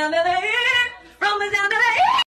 down there.